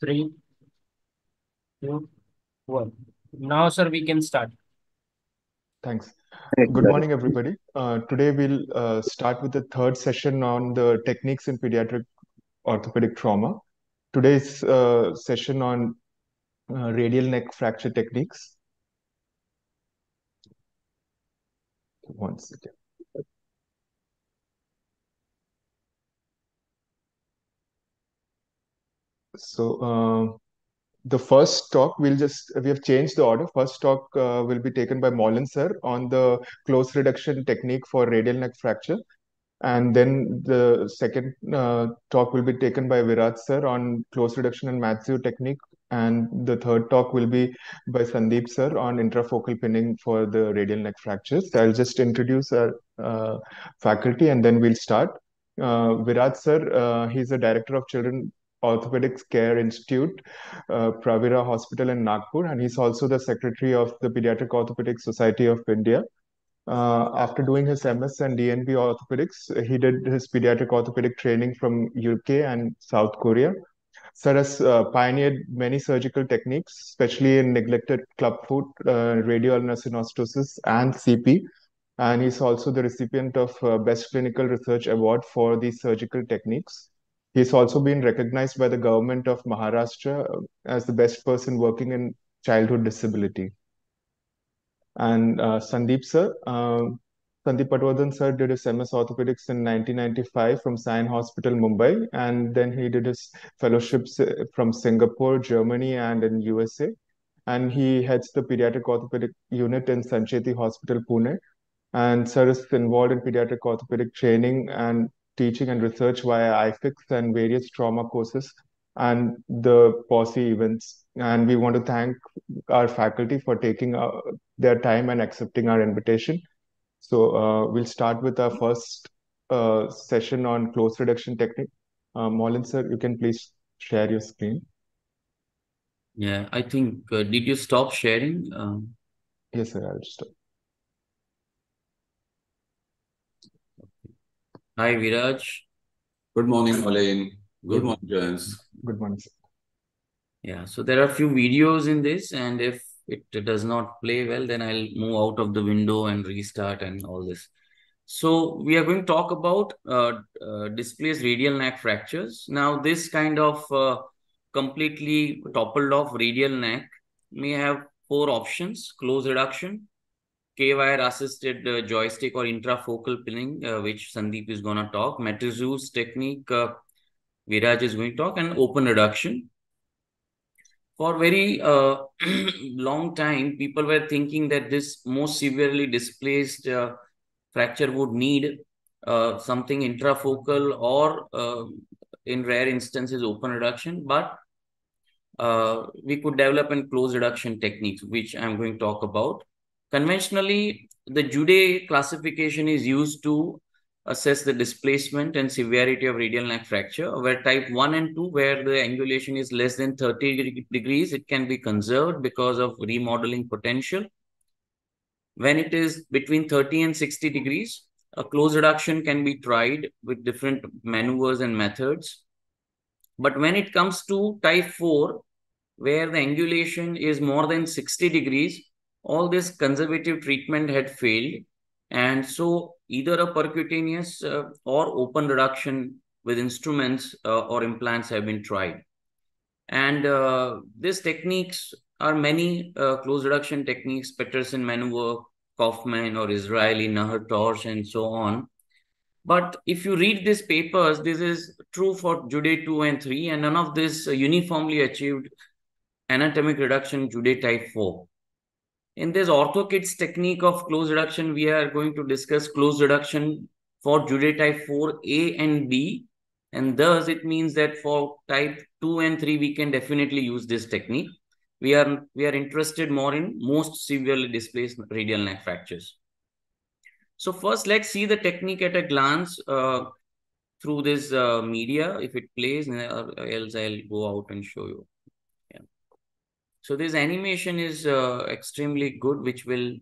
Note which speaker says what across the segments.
Speaker 1: three, two, one. Now, sir, we can start.
Speaker 2: Thanks. Good morning, everybody. Uh, today we'll uh, start with the third session on the techniques in pediatric orthopedic trauma. Today's uh, session on uh, radial neck fracture techniques. One second. So uh, the first talk we'll just we have changed the order. First talk uh, will be taken by Maulin sir on the close reduction technique for radial neck fracture, and then the second uh, talk will be taken by Viraj sir on close reduction and Métaizeau technique, and the third talk will be by Sandeep sir on intrafocal pinning for the radial neck fractures. I'll just introduce our uh, faculty and then we'll start. Uh, Viraj sir, uh, he's the director of children Orthopedics Care Institute, uh, Pravira Hospital in Nagpur, and he's also the secretary of the Pediatric Orthopedic Society of India. Uh, after doing his MS and DNB orthopedics, he did his pediatric orthopedic training from UK and South Korea. Sir has uh, pioneered many surgical techniques, especially in neglected clubfoot, uh, radial synostosis, and CP. And he's also the recipient of uh, Best Clinical Research Award for these surgical techniques. He's also been recognized by the government of Maharashtra as the best person working in childhood disability. And uh, Sandeep sir, uh, Sandeep Patwardhan sir did his MS orthopedics in 1995 from Sion Hospital, Mumbai, and then he did his fellowships uh, from Singapore, Germany, and in USA. And he heads the pediatric orthopedic unit in Sancheti Hospital, Pune. And sir is involved in pediatric orthopedic training and teaching and research via IFIX and various trauma courses and the POSI events. And we want to thank our faculty for taking uh, their time and accepting our invitation. So uh, we'll start with our first uh, session on close reduction technique. Uh, Maulin sir, you can please share your screen.
Speaker 3: Yeah, I think, uh, did you stop sharing? Um...
Speaker 2: Yes, sir, I'll stop.
Speaker 3: Hi, Viraj.
Speaker 4: Good morning, Maulin. Good morning, James.
Speaker 2: Good morning.
Speaker 3: Yeah, so there are a few videos in this, and if it does not play well, then I'll move out of the window and restart and all this. So we are going to talk about uh, uh, displaced radial neck fractures. Now, this kind of uh, completely toppled off radial neck may have four options, close reduction, K-wire assisted uh, joystick or intrafocal pinning, uh, which Sandeep is going to talk, Métaizeau's technique, uh, Viraj is going to talk, and open reduction. For very uh, long time, people were thinking that this most severely displaced uh, fracture would need uh, something intrafocal or in rare instances open reduction, but we could develop and close reduction techniques, which I'm going to talk about. Conventionally, the Judet classification is used to assess the displacement and severity of radial neck fracture, where type 1 and 2, where the angulation is less than 30 degrees, it can be conserved because of remodeling potential. When it is between 30 and 60 degrees, a close reduction can be tried with different maneuvers and methods. But when it comes to type 4, where the angulation is more than 60 degrees, all this conservative treatment had failed. And so either a percutaneous uh, or open reduction with instruments uh, or implants have been tried. And uh, these techniques are many uh, close reduction techniques, Patterson maneuver, Kaufman or Israeli, Nahar Torch, and so on. But if you read these papers, this is true for Judet 2 and 3, and none of this uniformly achieved anatomic reduction Judet type 4. In this OrthoKids technique of close reduction, we are going to discuss close reduction for Judet type 4A and B. And thus it means that for type 2 and 3, we can definitely use this technique. We are, we are interested more in most severely displaced radial neck fractures. So first, let's see the technique at a glance uh, through this uh, media. If it plays, uh, else I'll go out and show you. So this animation is uh, extremely good, which will,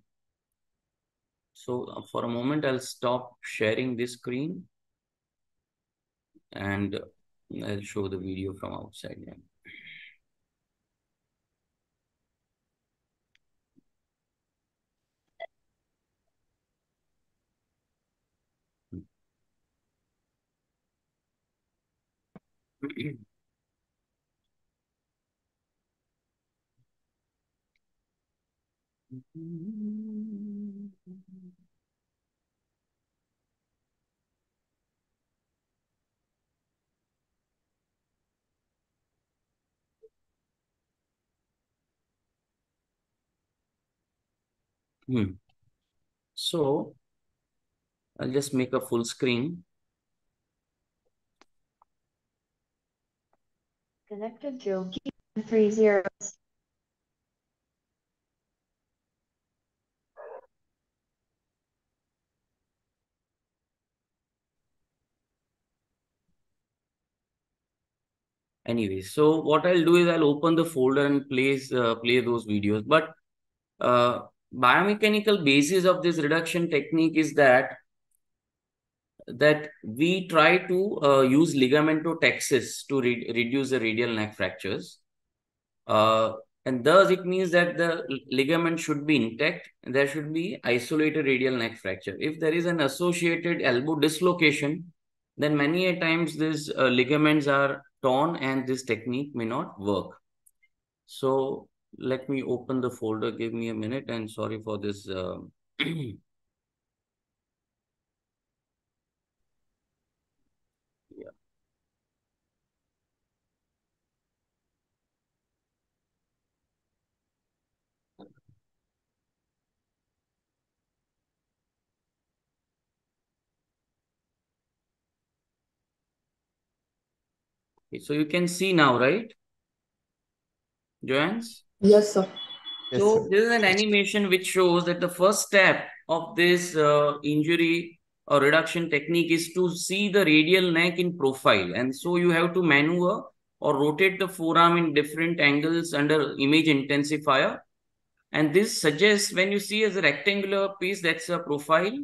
Speaker 3: so uh, for a moment, I'll stop sharing this screen and uh, I'll show the video from outside. Yeah. Hmm. Hmm. So I'll just make a full screen.
Speaker 5: Connected to three zeros.
Speaker 3: Anyway, so what I'll do is I'll open the folder and place uh, play those videos. But uh, biomechanical basis of this reduction technique is that that we try to uh, use ligamentotaxis to re reduce the radial neck fractures. Uh, and thus it means that the ligament should be intact. There should be isolated radial neck fracture. If there is an associated elbow dislocation, then many a times these uh, ligaments are torn and this technique may not work. So let me open the folder. Give me a minute and sorry for this. Uh, so you can see now, right? Joyance?
Speaker 6: Yes, sir.
Speaker 2: Yes,
Speaker 3: So
Speaker 2: sir.
Speaker 3: this is an animation which shows that the first step of this uh, injury or reduction technique is to see the radial neck in profile. And so you have to maneuver or rotate the forearm in different angles under image intensifier. And this suggests when you see as a rectangular piece, that's a profile.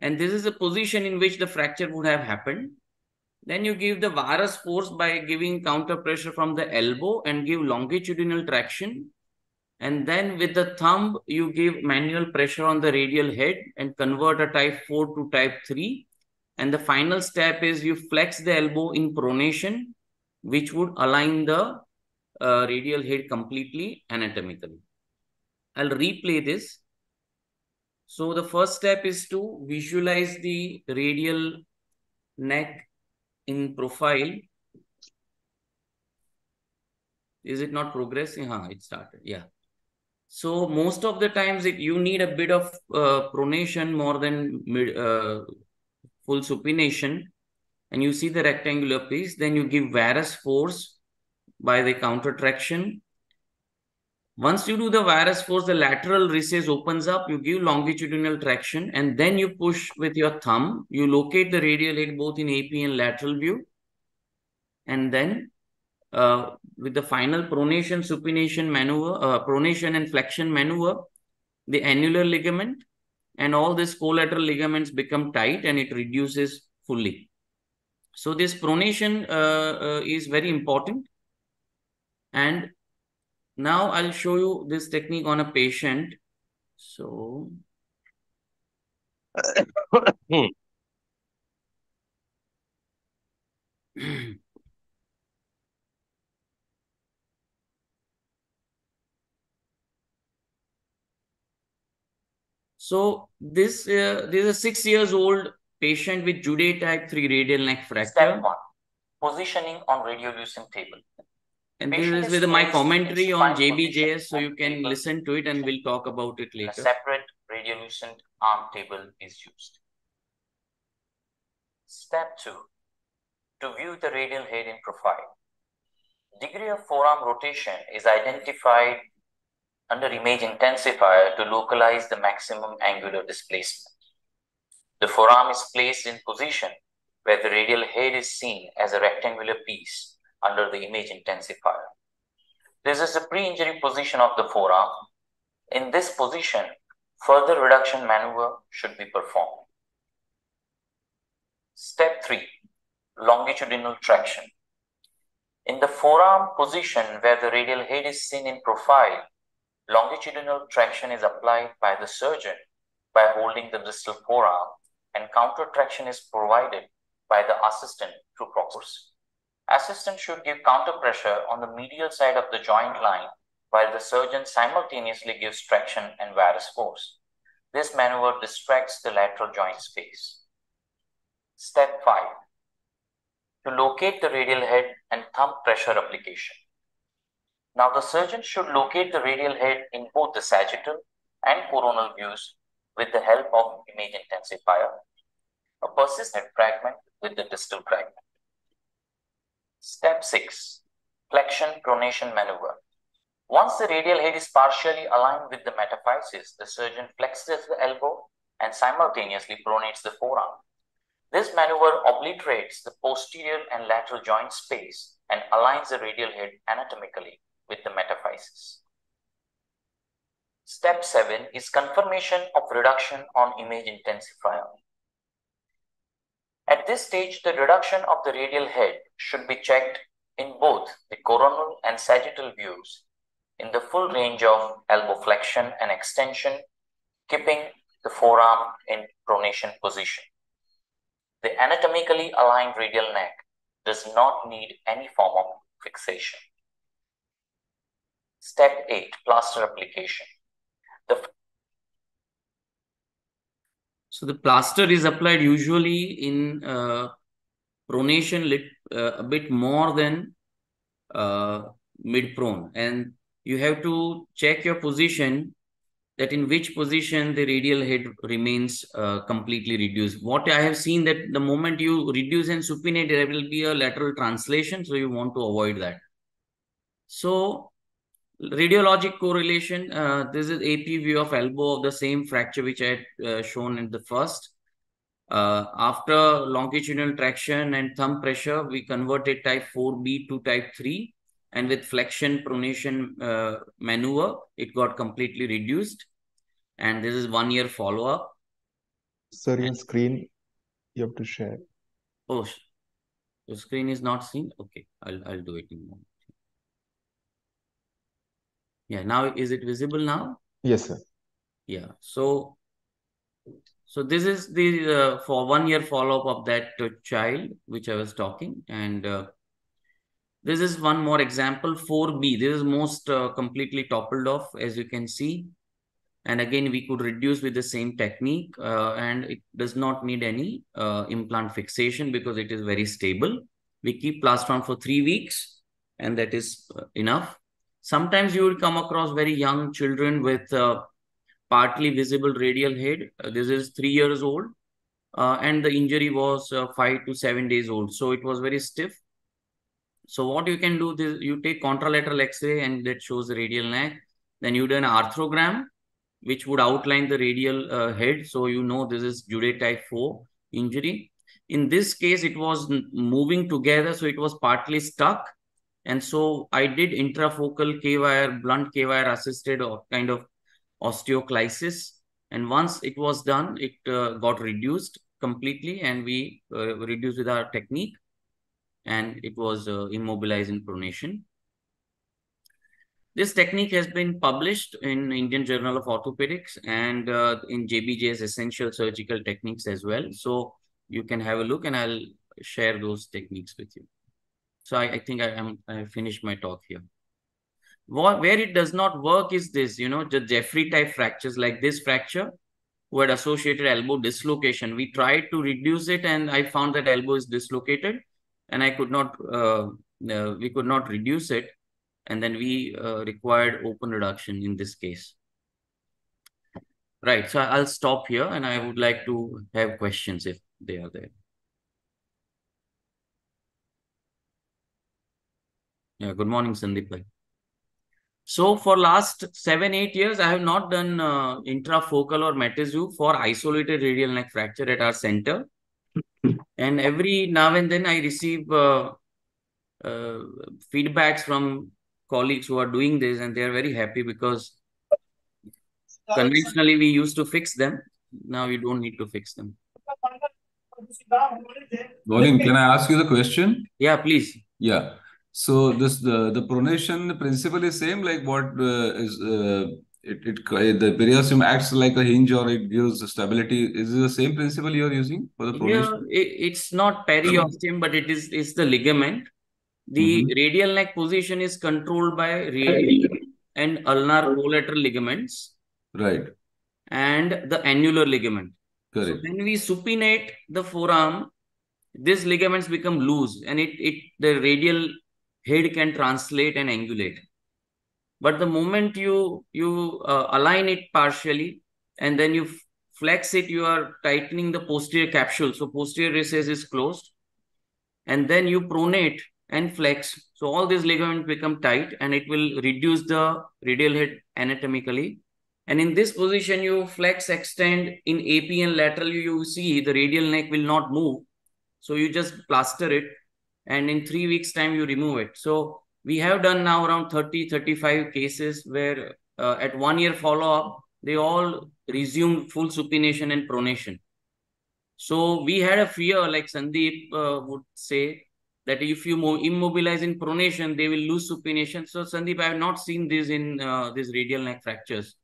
Speaker 3: And this is the position in which the fracture would have happened. Then you give the varus force by giving counter pressure from the elbow and give longitudinal traction. And then with the thumb, you give manual pressure on the radial head and convert a type 4 to type 3. And the final step is you flex the elbow in pronation, which would align the uh, radial head completely anatomically. I'll replay this. So the first step is to visualize the radial neck in profile. Is it not progressing? Huh, it started. Yeah. So most of the times it, you need a bit of uh, pronation more than mid, uh, full supination. And you see the rectangular piece. Then you give varus force by the counter traction. Once you do the varus force, the lateral recess opens up. You give longitudinal traction. And then you push with your thumb. You locate the radial head both in AP and lateral view. And then uh, with the final pronation, supination maneuver, uh, pronation and flexion maneuver, the annular ligament and all these collateral ligaments become tight and it reduces fully. So this pronation uh, uh, is very important. And now I'll show you this technique on a patient. So. So this uh, this is a six years old patient with Judet type 3 radial neck fracture.
Speaker 7: Step one, positioning on radiolucent table.
Speaker 3: And this is with my commentary on JBJS, so you can listen to it and we'll talk about it later.
Speaker 7: A separate radiolucent arm table is used. Step two, to view the radial head in profile. Degree of forearm rotation is identified under image intensifier to localize the maximum angular displacement. The forearm is placed in position where the radial head is seen as a rectangular piece under the image intensifier. This is the pre-injury position of the forearm. In this position, further reduction maneuver should be performed. Step 3, longitudinal traction. In the forearm position where the radial head is seen in profile, longitudinal traction is applied by the surgeon by holding the distal forearm and counter traction is provided by the assistant through proxy. Assistant should give counter pressure on the medial side of the joint line while the surgeon simultaneously gives traction and varus force. This maneuver distracts the lateral joint space. Step 5. To locate the radial head and thumb pressure application. Now the surgeon should locate the radial head in both the sagittal and coronal views with the help of image intensifier, a persistent fragment with the distal fragment. Step 6. Flexion pronation maneuver. Once the radial head is partially aligned with the metaphysis, the surgeon flexes the elbow and simultaneously pronates the forearm. This maneuver obliterates the posterior and lateral joint space and aligns the radial head anatomically with the metaphysis. Step 7 is confirmation of reduction on image intensifier. At this stage, the reduction of the radial head should be checked in both the coronal and sagittal views in the full range of elbow flexion and extension, keeping the forearm in pronation position. The anatomically aligned radial neck does not need any form of fixation. Step 8, plaster application. The
Speaker 3: so the plaster is applied usually in uh, pronation uh, a bit more than uh, mid prone and you have to check your position that in which position the radial head remains uh, completely reduced. What I have seen that the moment you reduce and supinate, there will be a lateral translation. So you want to avoid that. So radiologic correlation, uh, this is AP view of elbow of the same fracture which I had uh, shown in the first. Uh, after longitudinal traction and thumb pressure, we converted type 4B to type 3 and with flexion pronation uh, maneuver, it got completely reduced. And this is one year follow up.
Speaker 2: Sir, your screen you have to share.
Speaker 3: Oh, the screen is not seen. Okay, I'll I'll do it in a moment. Yeah, now is it visible now?
Speaker 2: Yes, sir.
Speaker 3: Yeah. So, so this is the uh, for one year follow up of that uh, child which I was talking, and uh, this is one more example, 4B. This is most uh, completely toppled off, as you can see. And again, we could reduce with the same technique uh, and it does not need any uh, implant fixation because it is very stable. We keep plastron for three weeks and that is enough. Sometimes you will come across very young children with uh, partly visible radial head. Uh, this is three years old and the injury was five to seven days old. So it was very stiff so what you can do is you take contralateral X-ray and that shows the radial neck. Then you do an arthrogram, which would outline the radial uh, head. So you know this is Judet type 4 injury. In this case, it was moving together, so it was partly stuck. And so I did intrafocal K-wire, blunt K-wire assisted or kind of osteoclasis. And once it was done, it uh, got reduced completely and we uh, reduced with our technique and it was uh, immobilized in pronation. This technique has been published in Indian Journal of Orthopedics and uh, in JBJS Essential Surgical Techniques as well. So you can have a look and I'll share those techniques with you. So I, I think I am I finished my talk here. What, where it does not work is this, you know, the Jeffery type fractures like this fracture who had associated elbow dislocation. We tried to reduce it and I found that elbow is dislocated and I could not, uh, uh, we could not reduce it. And then we uh, required open reduction in this case. Right, so I'll stop here and I would like to have questions if they are there. Yeah, good morning, Sandeep. So for last seven, eight years, I have not done uh, intrafocal or Métaizeau's for isolated radial neck fracture at our center. And every now and then I receive uh, uh, feedbacks from colleagues who are doing this and they are very happy because conventionally we used to fix them. Now you don't need to fix them.
Speaker 4: Rolling, can I ask you the question?
Speaker 3: Yeah, please.
Speaker 4: Yeah. So this the the pronation principle is same like what uh, is uh, it, it the periosteum acts like a hinge or it gives stability. Is it the same principle you are using for the pronation?
Speaker 3: Yeah, it, it's not periosteum, but it is it's the ligament. the
Speaker 4: Mhm.
Speaker 3: radial neck position is controlled by radial and ulnar collateral ligaments
Speaker 4: Right.
Speaker 3: and the annular ligament. So
Speaker 4: Correct.
Speaker 3: when we supinate the forearm, these ligaments become loose and it, it the radial head can translate and angulate. But the moment you you uh, align it partially and then you flex it, you are tightening the posterior capsule. So posterior recess is closed. And then you pronate and flex. So all these ligaments become tight and it will reduce the radial head anatomically. And in this position, you flex, extend in AP and lateral, you see the radial neck will not move. So you just plaster it and in three weeks time, you remove it. So we have done now around 30, 35 cases where uh, at one year follow-up, they all resumed full supination and pronation. So we had a fear, like Sandeep uh, would say, that if you immobilize in pronation, they will lose supination. So Sandeep, I have not seen this in uh, these radial neck fractures.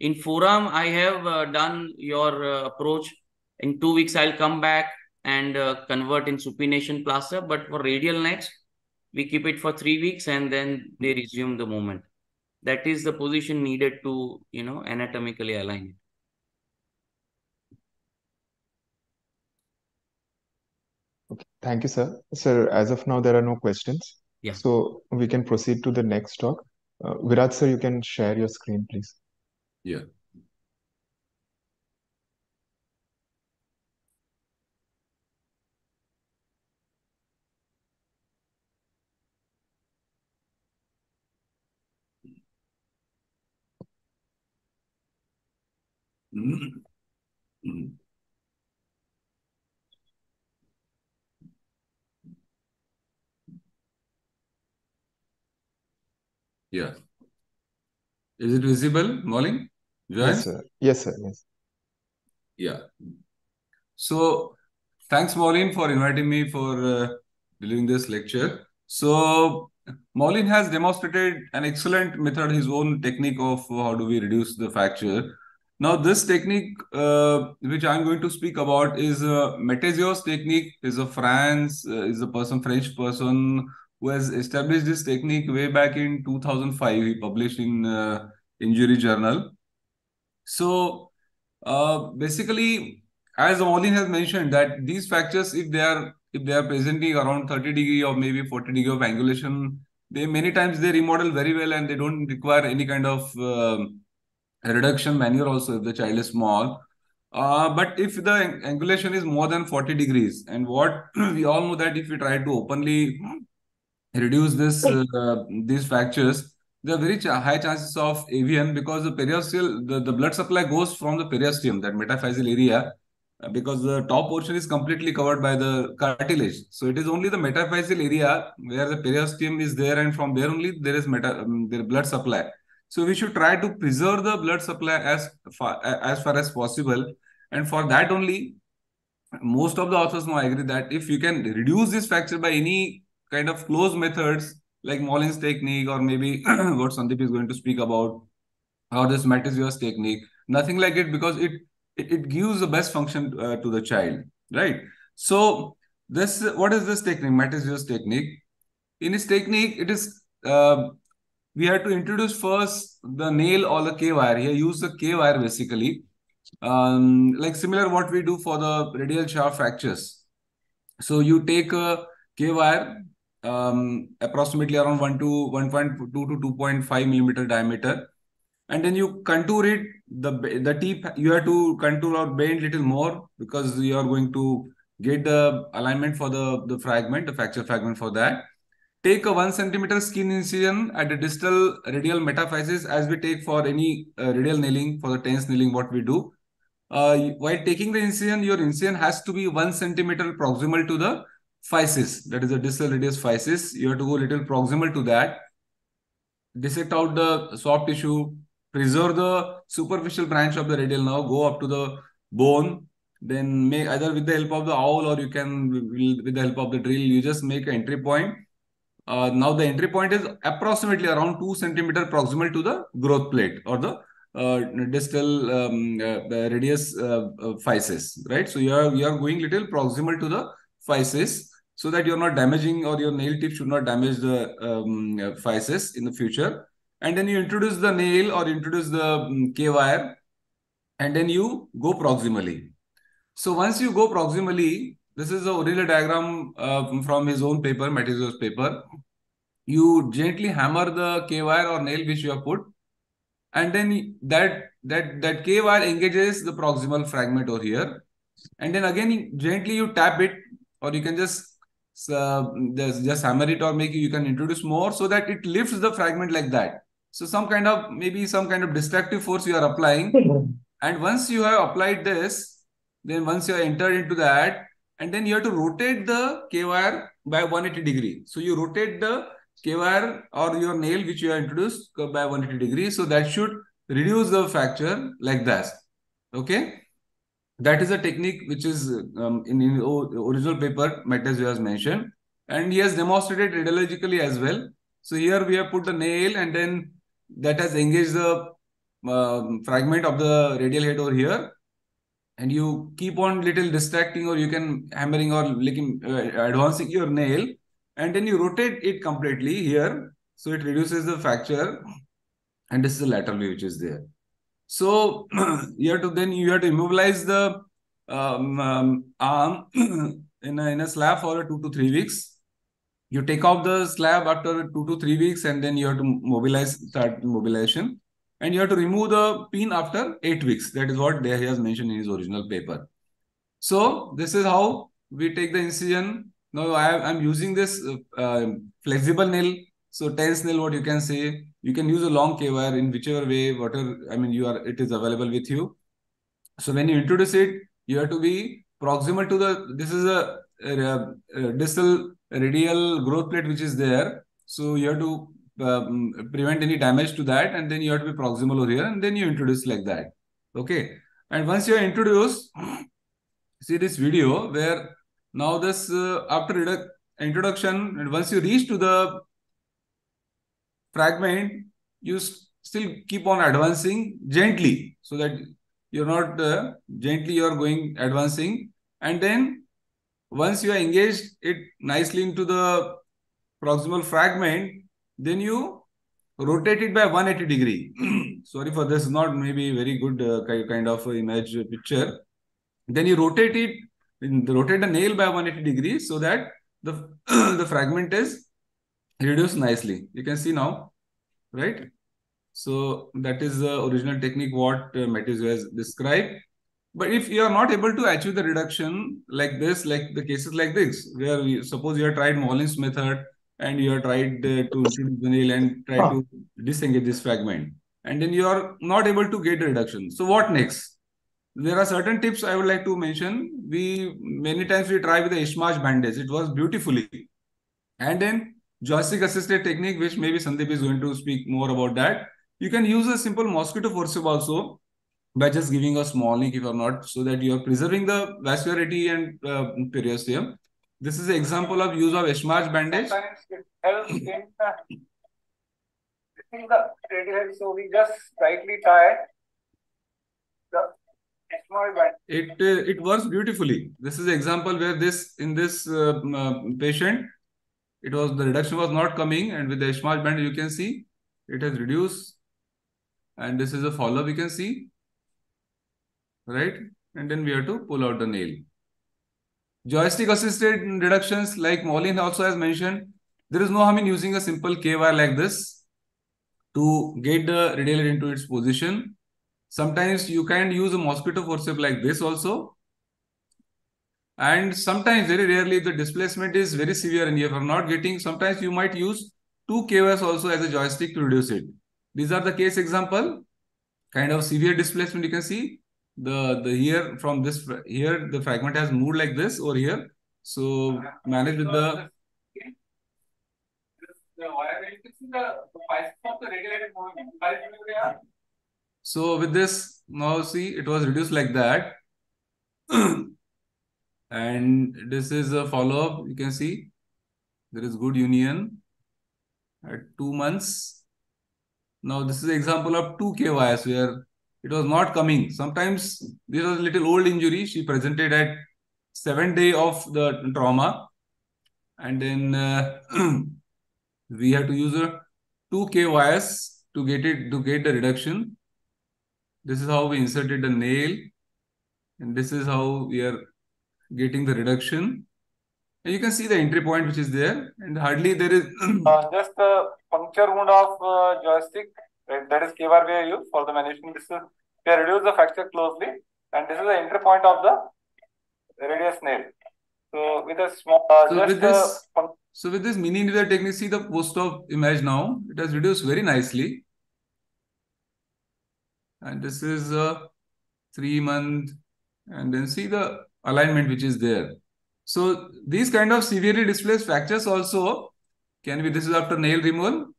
Speaker 3: In forearm, I have uh, done your uh, approach. In two weeks, I'll come back and uh, convert in supination plaster. But for radial necks, we keep it for three weeks and then they resume the movement. That is the position needed to, you know, anatomically align it.
Speaker 2: Okay, thank you, sir. Sir, as of now, there are no questions.
Speaker 3: Yeah.
Speaker 2: So we can proceed to the next talk. Uh, Viraj, sir, you can share your screen, please.
Speaker 4: Yeah. Yeah. Is it visible, Maulin? Joy?
Speaker 2: Yes, sir. Yes, sir. Yes.
Speaker 4: Yeah. So thanks, Maulin, for inviting me for uh, delivering this lecture. So Maulin has demonstrated an excellent method, his own technique of how do we reduce the fracture. Now, this technique, uh, which I'm going to speak about, is uh, Métaizeau technique. is a France, uh, is a person, French person who has established this technique way back in 2005. He published in uh, Injury Journal. So uh, basically, as Olin has mentioned, that these fractures, if they are if they are presenting around 30 degree or maybe 40 degree of angulation, they many times they remodel very well and they don't require any kind of uh, reduction maneuver also if the child is small. Uh, but if the angulation is more than 40 degrees, and what we all know that if we try to openly reduce this uh, these fractures, there are very ch high chances of AVN because the periosteal, the, the blood supply goes from the periosteum, that metaphyseal area, uh, because the top portion is completely covered by the cartilage. So it is only the metaphyseal area where the periosteum is there, and from there only there is meta, um, there blood supply. So we should try to preserve the blood supply as far as far as possible, and for that only, most of the authors now agree that if you can reduce this fracture by any kind of closed methods like Maulin's technique or maybe what Sandeep is going to speak about or this Métaizeau technique. Nothing like it because it it, gives the best function uh, to the child, right? So this what is this technique, Métaizeau technique? In this technique, it is uh, we have to introduce first the nail or the K wire. Here, use the K wire basically, um, like similar what we do for the radial shaft fractures. So you take a K wire, um, approximately around 1 to 1.2 to 2.5 millimeter diameter. And then you contour it, the, the tip, you have to contour or bend little more because you are going to get the alignment for the, the fragment, the fracture fragment for that. Take a 1 centimeter skin incision at the distal radial metaphysis as we take for any uh, radial nailing, for the TENS nailing, what we do. Uh, while taking the incision, your incision has to be 1 centimeter proximal to the physis, that is the distal radius physis. You have to go little proximal to that. Dissect out the soft tissue, preserve the superficial branch of the radial nerve, go up to the bone, then make either with the help of the awl or you can with the help of the drill, you just make an entry point. Uh, now the entry point is approximately around 2 centimeter proximal to the growth plate or the uh, distal um, uh, radius uh, uh, physis, right? So you are, you are going little proximal to the physis so that you're not damaging or your nail tip should not damage the um, physis in the future. And then you introduce the nail or introduce the um, K wire and then you go proximally. So once you go proximally, this is the original diagram uh, from his own paper, Métaizeau's paper. You gently hammer the K wire or nail which you have put, and then that that that K wire engages the proximal fragment over here, and then again gently you tap it, or you can just uh, just, just hammer it or make you can introduce more so that it lifts the fragment like that. So some kind of maybe some kind of destructive force you are applying, and once you have applied this, then once you are entered into that, and then you have to rotate the K wire by 180 degree. So you rotate the K wire or your nail which you have introduced by 180 degree. So that should reduce the fracture like that. Okay. That is a technique which is um, in, in original paper Métaizeau has mentioned. And he has demonstrated radiologically as well. So here we have put the nail and then that has engaged the uh, fragment of the radial head over here and you keep on little distracting or you can hammering or like uh, advancing your nail and then you rotate it completely here. So it reduces the fracture and this is the lateral view which is there. So you have to then you have to immobilize the um, um, arm in a, in a slab for two to three weeks. You take off the slab after two to three weeks and then you have to mobilize start mobilization and you have to remove the pin after eight weeks that is what there he has mentioned in his original paper so this is how we take the incision now I am using this uh, uh, flexible nail. So TENS nail, what you can say, you can use a long K wire in whichever way, whatever, I mean, you are, it is available with you. So when you introduce it, you have to be proximal to the, this is a, a, a distal radial growth plate which is there. So you have to um, prevent any damage to that and then you have to be proximal over here and then you introduce like that. Okay. And once you are introduced, see this video where now this uh, after introduction and once you reach to the fragment, you still keep on advancing gently so that you're not uh, gently you're going advancing and then once you are engaged it nicely into the proximal fragment then you rotate it by 180 degree sorry for this not maybe very good uh, kind of image picture then you rotate it rotate the nail by 180 degrees so that the, the fragment is reduced nicely. You can see now, right? So that is the original technique what uh, Métaizeau's has described. But if you are not able to achieve the reduction like this, like the cases like this, where you, suppose you have tried Maulin's method and you have tried uh, to introduce the nail and try to disengage this fragment, and then you are not able to get reduction. So what next? there are certain tips I would like to mention. We many times we try with the Esmarch bandage. It was beautifully. And then joystick assisted technique, which maybe Sandeep is going to speak more about that. You can use a simple mosquito forceps also by just giving a small nick if or not, so that you are preserving the vascularity and uh, periosteum. This is an example of use of Esmarch bandage. Sometimes it helps in
Speaker 1: the, so we just slightly tie the
Speaker 4: it uh, it works beautifully. This is an example where this in this uh, uh, patient, it was the reduction was not coming, and with the Esmarch band you can see it has reduced, and this is a follow we can see, right? And then we have to pull out the nail. Joystick assisted reductions, like Maulin also has mentioned, there is no harm in using a simple K wire like this to get the radial into its position Sometimes you can use a mosquito forceps like this also. And sometimes, very rarely, the displacement is very severe and you are not getting, sometimes you might use two KOS also as a joystick to reduce it. These are the case example. Kind of severe displacement you can see. The, the here from this, here the fragment has moved like this over here. So manage with the the wire, you can see the, the of the regulated. So with this, now see, it was reduced like that. and this is a follow-up. You can see there is good union at two months. Now this is an example of 2 KYS where it was not coming. Sometimes this was a little old injury. She presented at seven day of the trauma. and then uh, we had to use a 2K wires to get it to get the reduction. This is how we inserted the nail, and this is how we are getting the reduction. And you can see the entry point which is there, and hardly there is
Speaker 6: Uh, just a puncture wound of uh, joystick, right, that is K bar we used for the management. This is we reduce the fracture closely, and this is the entry point of the radius nail. So with a small, uh,
Speaker 4: So with this-
Speaker 6: pun-
Speaker 4: So with this mini needle technique, see the post-op image now, it has reduced very nicely. And this is a three month, and then see the alignment which is there. So these kind of severely displaced fractures also can be, this is after nail removal.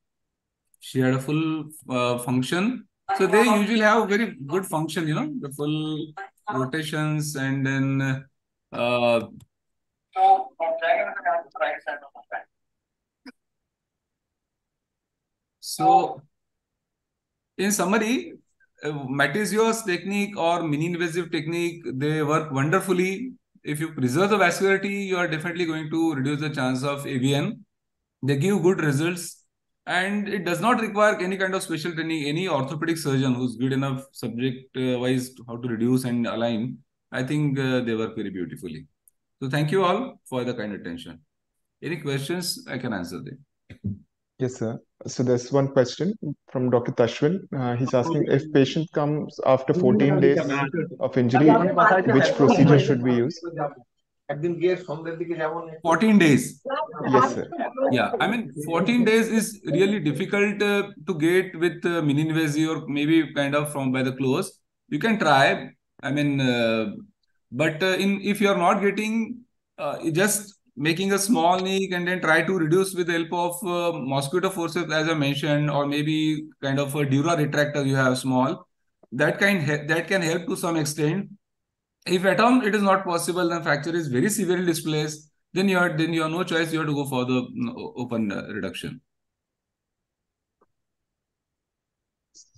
Speaker 4: She had a full uh, function. So they usually have very good function, you know, the full rotations and then uh,
Speaker 6: So from diagram we have to right side of the back.
Speaker 4: So, in summary, uh, Métaizeau technique or mini invasive technique, they work wonderfully. If you preserve the vascularity, you are definitely going to reduce the chance of AVN. They give good results and it does not require any kind of special training any orthopedic surgeon who's good enough subject wise how to reduce and align. I think uh, they work very beautifully. So thank you all for the kind attention. Any questions? I can answer them.
Speaker 2: Yes sir. So there's one question from dr tashwin. Uh, he's asking if patient comes after 14 days of injury which procedure should we use?
Speaker 4: 14 days.
Speaker 2: Yes, sir.
Speaker 4: Yeah, I mean, 14 days is really difficult uh, to get with uh, mini invasive or maybe kind of from by the close. You can try. I mean, uh, but uh, in if you are not getting uh, just making a small nick and then try to reduce with the help of uh, mosquito forceps, as I mentioned, or maybe kind of a dura retractor you have small, that kind that can help to some extent. If at all it is not possible, then fracture is very severely displaced then you are then you have no choice. You have to go for the mm, open uh, reduction.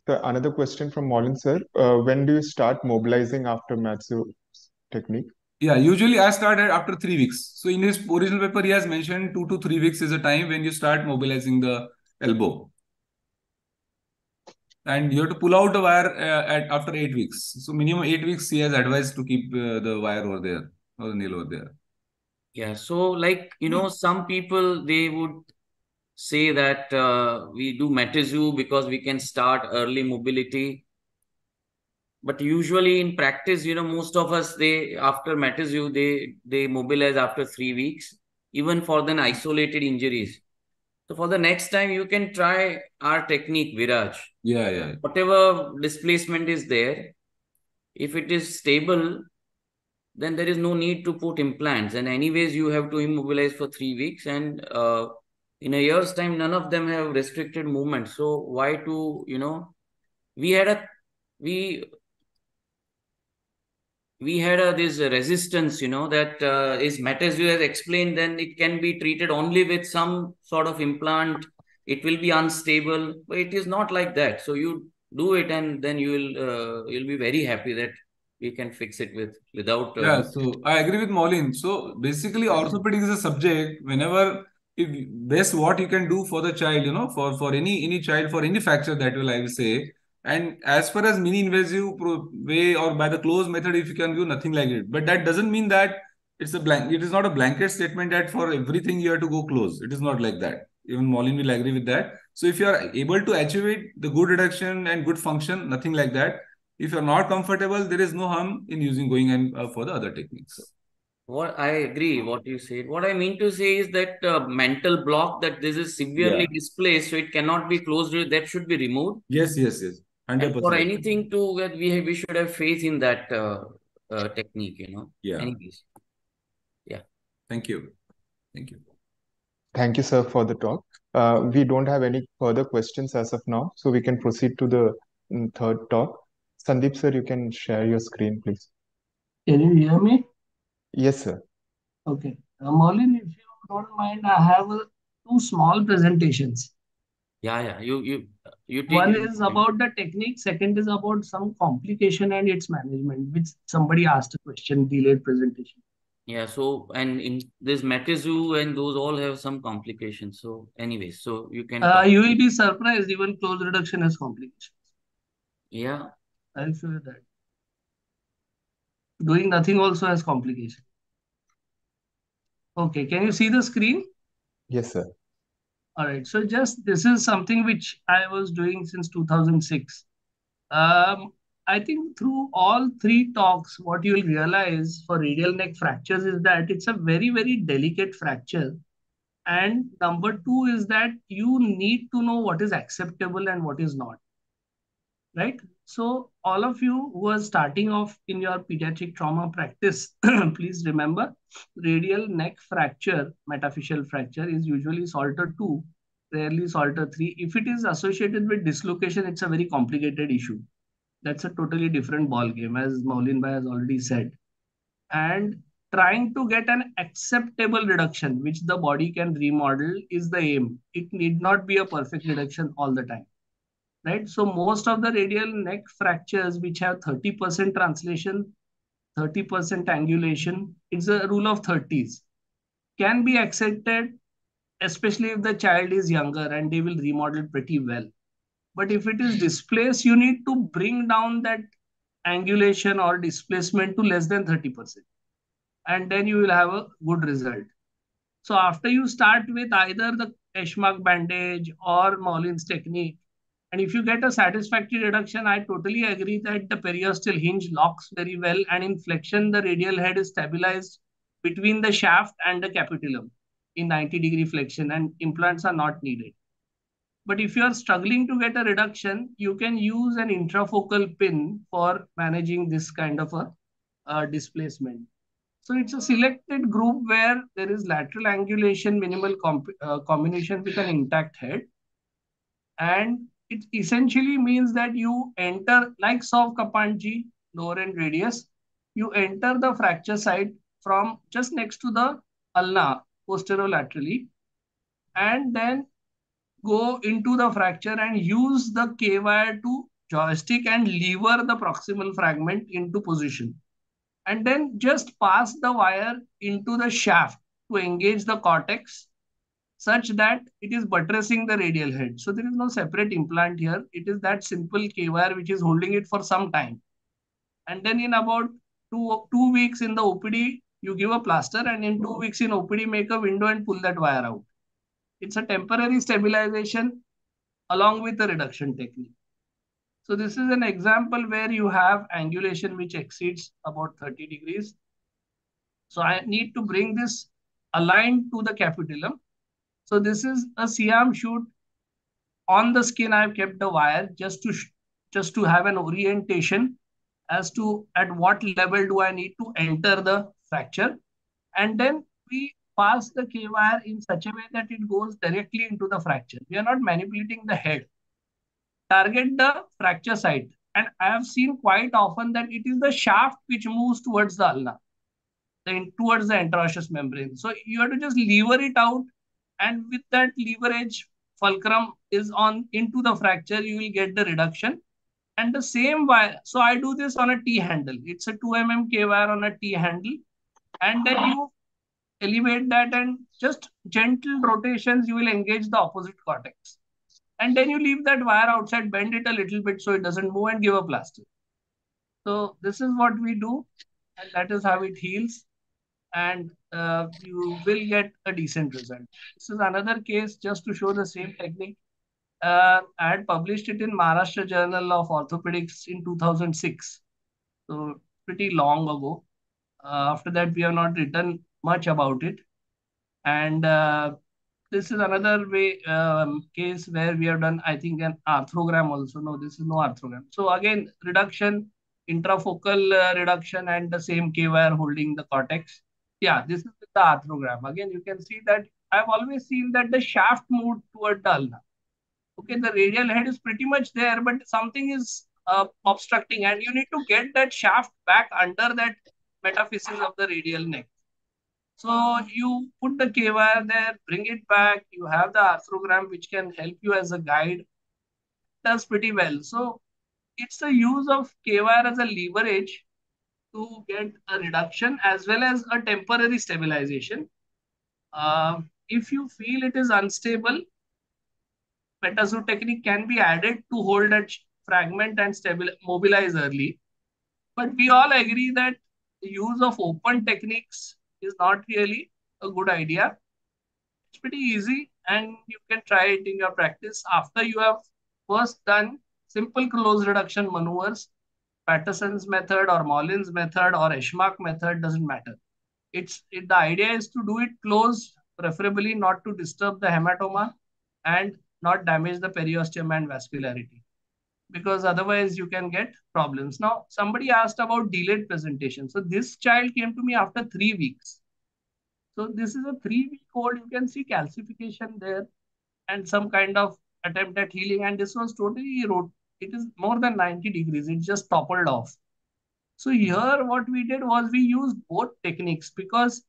Speaker 2: So another question from Maulin sir. Uh, when do you start mobilizing after Métaizeau technique?
Speaker 4: yeah usually i started after three weeks. So in his original paper he has mentioned two to three weeks is a time when you start mobilizing the elbow. And you have to pull out the wire uh, at after eight weeks. So minimum eight weeks he has advised to keep uh, the wire over there or the nail over there
Speaker 3: Yeah, so like you know, some people they would say that uh, we do Métaizeau because we can start early mobility. But usually in practice, you know, most of us they after Métaizeau they they mobilize after three weeks, even for the isolated injuries. So for the next time, you can try our technique, Viraj.
Speaker 4: yeah yeah
Speaker 3: Whatever displacement is there, if it is stable, then there is no need to put implants. And anyways, you have to immobilize for three weeks. And uh, in a year's time, none of them have restricted movement. So why to, you know, we had a, we, we had a, this resistance, you know, that uh, is Métaizeau has explained, then it can be treated only with some sort of implant. It will be unstable, but it is not like that. So you do it, and then you will uh, you'll be very happy that we can fix it with without uh,
Speaker 4: Yeah, so I agree with Maulin. So basically, orthopedic is a subject. Whenever if best what you can do for the child, you know, for for any any child for any fracture that will I will say. And as far as mini invasive pro- way or by the close method, if you can do nothing like it, but that doesn't mean that it's a blank. It is not a blanket statement that for everything you have to go close. It is not like that. Even Maulin will agree with that. So if you are able to achieve it, the good reduction and good function, nothing like that. If you're not comfortable, there is no harm in using going and uh, for the other techniques.
Speaker 3: What I agree, what you said. What I mean to say is that uh, mental block that this is severely
Speaker 4: Yeah.
Speaker 3: displaced, so it cannot be closed. That should be removed.
Speaker 4: Yes, yes, yes.
Speaker 3: And
Speaker 4: 100%.
Speaker 3: for anything to that we have, we should have faith in that uh, uh, technique. You know.
Speaker 4: Yeah.
Speaker 3: Anyways, yeah
Speaker 4: Thank you. Thank you.
Speaker 2: Thank you, sir, for the talk. Uh, we don't have any further questions as of now, so we can proceed to the mm, third talk. Sandeep, sir, you can share your screen, please.
Speaker 8: Can you hear me?
Speaker 2: Yes, sir.
Speaker 8: Okay. Uh, Maulin, if you don't mind, I have uh, two small presentations.
Speaker 3: yeah, yeah. You you you take
Speaker 8: One
Speaker 3: it.
Speaker 8: is about the technique, second is about some complication and its management, which somebody asked a question, delayed presentation.
Speaker 3: Yeah, so and in this Métaizeau and those all have some complications. So anyway, so you can
Speaker 8: Uh,
Speaker 3: talk.
Speaker 8: you will be surprised, even close reduction has complications.
Speaker 3: Yeah.
Speaker 8: I'll show you that. Doing nothing also has complication. Okay, can you see the screen?
Speaker 2: Yes, sir.
Speaker 8: All right, so just this is something which I was doing since 2006. Um, I think through all three talks, what you'll realize for radial neck fractures is that it's a very, very delicate fracture. And number two is that you need to know what is acceptable and what is not. Right? So all of you who are starting off in your pediatric trauma practice, please remember radial neck fracture, metaphyseal fracture is usually Salter 2, rarely Salter 3. If it is associated with dislocation, it's a very complicated issue. That's a totally different ball game, as Maulin Bhai has already said. And trying to get an acceptable reduction, which the body can remodel, is the aim. It need not be a perfect reduction all the time right? So most of the radial neck fractures which have 30% translation, 30% angulation, it's a rule of 30s, can be accepted, especially if the child is younger and they will remodel pretty well. But if it is displaced, you need to bring down that angulation or displacement to less than 30%. And then you will have a good result. So after you start with either the Esmarch bandage or Maulin's technique, and if you get a satisfactory reduction, I totally agree that the periosteal hinge locks very well and in flexion, the radial head is stabilized between the shaft and the capitulum in 90 degree flexion and implants are not needed. But if you are struggling to get a reduction, you can use an intrafocal pin for managing this kind of a displacement. So it's a selected group where there is lateral angulation, minimal uh, combination with an intact head. And it essentially means that you enter, like Sav Kapandji, lower end radius, you enter the fracture site from just next to the ulna, posterolaterally, and then go into the fracture and use the K-wire to joystick and lever the proximal fragment into position. And then just pass the wire into the shaft to engage the cortex such that it is buttressing the radial head. So there is no separate implant here. It is that simple K-wire which is holding it for some time. And then in about two, two weeks in the OPD, you give a plaster and in two weeks in OPD, make a window and pull that wire out. It's a temporary stabilization along with the reduction technique. So this is an example where you have angulation which exceeds about 30 degrees. So I need to bring this aligned to the capitulum so this is a C-arm shoot. On the skin, I've kept the wire just to just to have an orientation as to at what level do I need to enter the fracture. And then we pass the K-wire in such a way that it goes directly into the fracture. We are not manipulating the head. Target the fracture site. And I have seen quite often that it is the shaft which moves towards the ulna, the, towards the interosseous membrane. So you have to just lever it out and with that leverage fulcrum is on into the fracture you will get the reduction. And the same wire so i do this on a t handle. It's a 2 mm k wire on a t handle. And then you elevate that and just gentle rotations you will engage the opposite cortex. And then you leave that wire outside bend it a little bit so it doesn't move and give a plastic. so this is what we do and that is how it heals and uh, you will get a decent result. This is another case just to show the same technique. Uh, I had published it in Maharashtra Journal of Orthopedics in 2006. So pretty long ago. Uh, after that, we have not written much about it. And uh, this is another way um, case where we have done, I think, an arthrogram also. No, this is no arthrogram. So again, reduction, intrafocal uh, reduction and the same K-wire holding the cortex. Yeah, this is the arthrogram. Again, you can see that I've always seen that the shaft moved toward the ulna. Okay, the radial head is pretty much there, but something is uh, obstructing and you need to get that shaft back under that metaphysis of the radial neck. So you put the K-wire there, bring it back. You have the arthrogram which can help you as a guide. Does pretty well. So it's the use of K-wire as a leverage to get a reduction as well as a temporary stabilization. Uh, if you feel it is unstable, Métaizeau technique can be added to hold that fragment and stabilize, mobilize early. But we all agree that the use of open techniques is not really a good idea. It's pretty easy and you can try it in your practice after you have first done simple close reduction maneuvers. Patterson's method or Maulin's method or Esmarch method doesn't matter. It's it, the idea is to do it close, preferably not to disturb the hematoma and not damage the periosteum and vascularity because otherwise you can get problems. Now, somebody asked about delayed presentation. So this child came to me after three weeks. So this is a three-week old. You can see calcification there and some kind of attempt at healing. And this was totally. It is more than 90 degrees. It just toppled off. So here what we did was we used both techniques because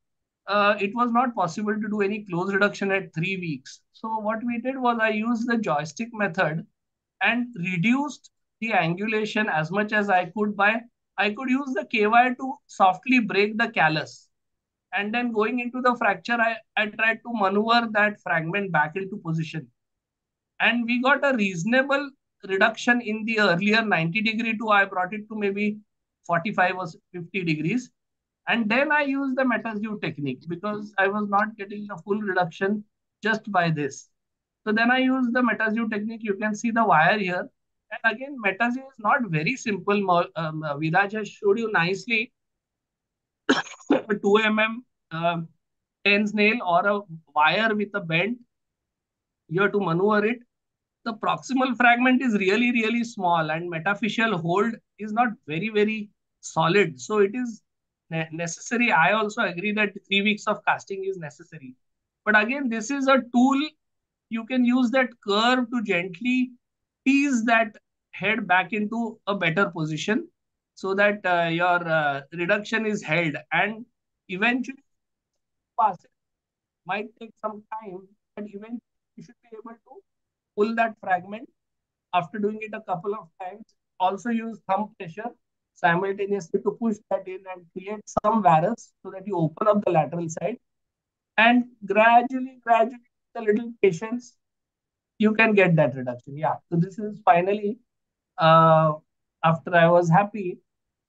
Speaker 8: uh, it was not possible to do any close reduction at three weeks. So what we did was I used the joystick method and reduced the angulation as much as I could by, I could use the KY to softly break the callus. And then going into the fracture, I, I tried to maneuver that fragment back into position. And we got a reasonable reduction in the earlier 90 degree to, I brought it to maybe 45 or 50 degrees. And then I used the Métaizeau technique because I was not getting the full reduction just by this. So then I used the Métaizeau technique. You can see the wire here. And again, Métaizeau is not very simple. Um, uh, Viraj has showed you nicely a 2 mm uh, nail or a wire with a bend here to maneuver it. The proximal fragment is really, really small and metaphyseal hold is not very, very solid. So it is necessary. I also agree that three weeks of casting is necessary. But again, this is a tool. You can use that curve to gently tease that head back into a better position so that uh, your uh, reduction is held and eventually it might take some time but eventually you should be able to pull that fragment after doing it a couple of times also use thumb pressure simultaneously to push that in and create some varus so that you open up the lateral side. And gradually, gradually, with a little patience, you can get that reduction. Yeah. So this is finally, uh, after I was happy,